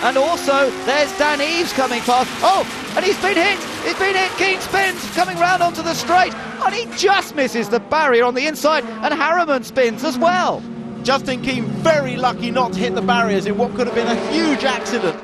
And also, there's Dan Eaves coming past. Oh, and he's been hit. He's been hit. Keen spins, coming round onto the straight. And he just misses the barrier on the inside. And Harriman spins as well. Justin Keen very lucky not to hit the barriers in what could have been a huge accident.